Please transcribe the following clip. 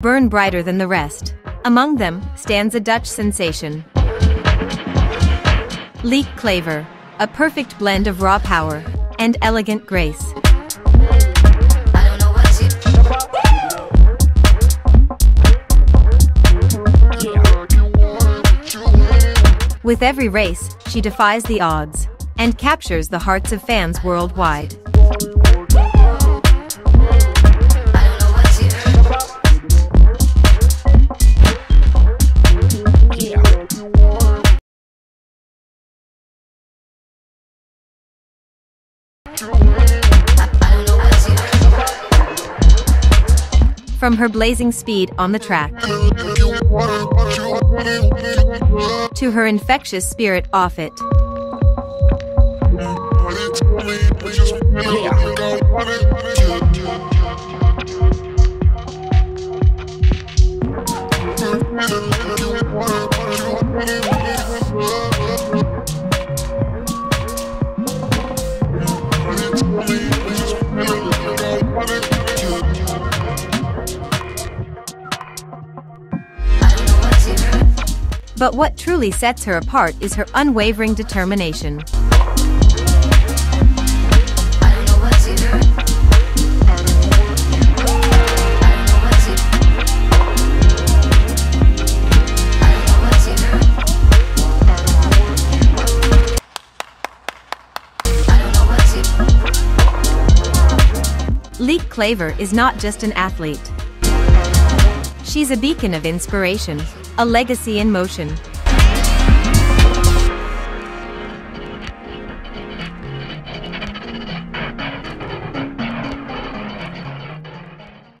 burn brighter than the rest. Among them stands a Dutch sensation. Lieke Klaver, a perfect blend of raw power and elegant grace. With every race, she defies the odds and captures the hearts of fans worldwide. From her blazing speed on the track to her infectious spirit off it. But what truly sets her apart is her unwavering determination. Lieke Klaver is not just an athlete. She's a beacon of inspiration, a legacy in motion.